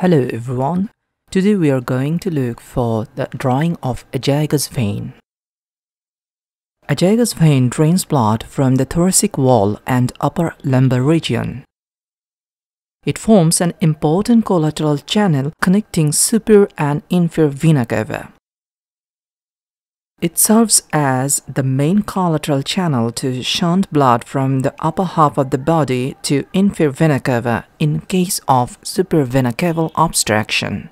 Hello everyone. Today we are going to look for the drawing of azygos vein. Azygos vein drains blood from the thoracic wall and upper lumbar region. It forms an important collateral channel connecting superior and inferior vena cava. It serves as the main collateral channel to shunt blood from the upper half of the body to inferior vena cava in case of superior vena caval obstruction.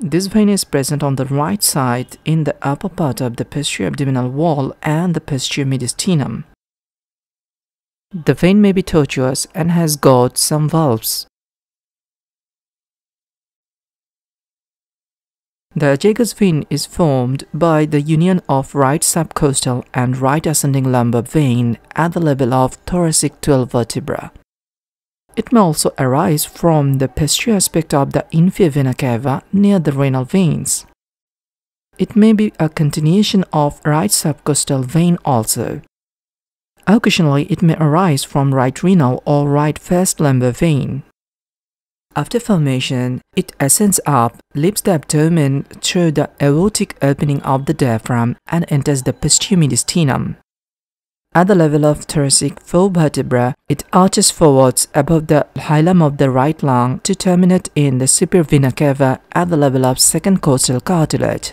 This vein is present on the right side in the upper part of the posterior abdominal wall and the posterior mediastinum. The vein may be tortuous and has got some valves. The azygos vein is formed by the union of right subcostal and right ascending lumbar vein at the level of thoracic 12 vertebra. It may also arise from the posterior aspect of the inferior vena cava near the renal veins. It may be a continuation of right subcostal vein also. Occasionally, it may arise from right renal or right first lumbar vein. After formation, it ascends up, leaves the abdomen through the aortic opening of the diaphragm and enters the posterior mediastinum. At the level of thoracic 4 vertebra, it arches forwards above the hilum of the right lung to terminate in the superior vena cava at the level of second costal cartilage.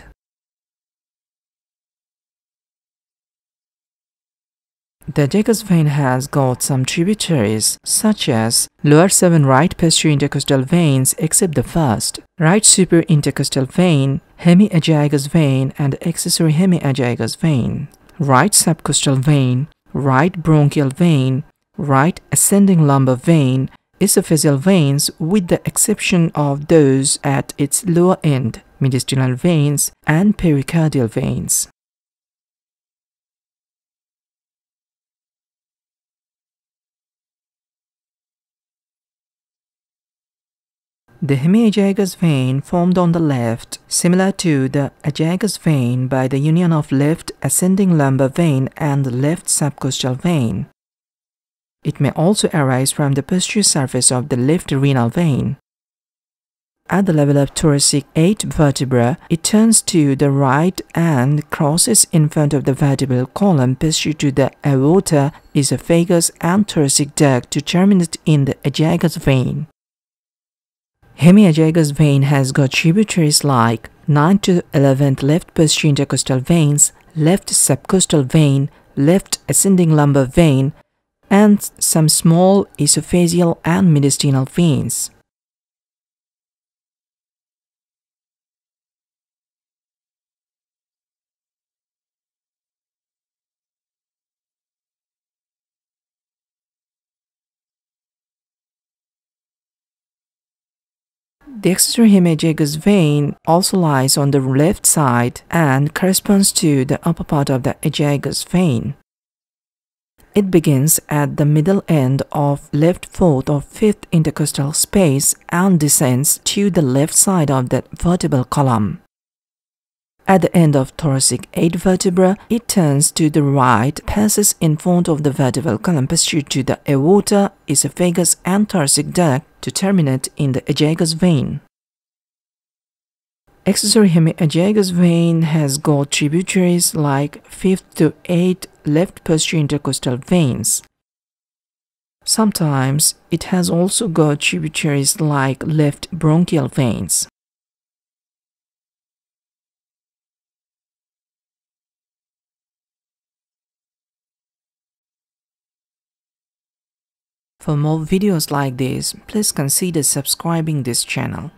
The azygos vein has got some tributaries such as lower 7 right posterior intercostal veins except the first, right superior intercostal vein, hemiazygos vein and accessory hemiazygos vein, right subcostal vein, right bronchial vein, right ascending lumbar vein, esophageal veins with the exception of those at its lower end, mediastinal veins and pericardial veins. The hemiazygos vein formed on the left, similar to the azygos vein by the union of left ascending lumbar vein and left subcostal vein. It may also arise from the posterior surface of the left renal vein. At the level of thoracic 8 vertebra, it turns to the right and crosses in front of the vertebral column posterior to the aorta, esophagus and thoracic duct to terminate in the azygos vein. Hemiazygos vein has got tributaries like 9 to 11th left posterior intercostal veins, left subcostal vein, left ascending lumbar vein, and some small esophageal and mediastinal veins. The hemiazygos vein also lies on the left side and corresponds to the upper part of the azygos vein. It begins at the middle end of left fourth or fifth intercostal space and descends to the left side of the vertebral column. At the end of thoracic 8 vertebra, it turns to the right, passes in front of the vertebral column posterior to the aorta, esophagus and thoracic duct to terminate in the azygos vein. Accessory hemiazygos vein has got tributaries like 5th to 8th left posterior intercostal veins. Sometimes it has also got tributaries like left bronchial veins. For more videos like this, please consider subscribing this channel.